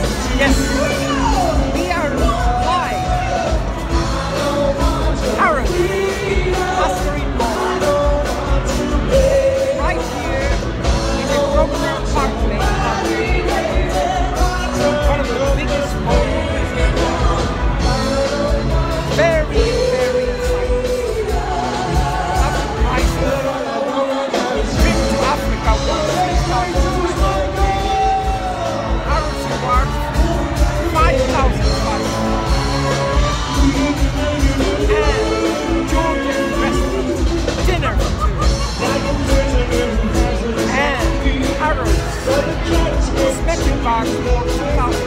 今天。我先。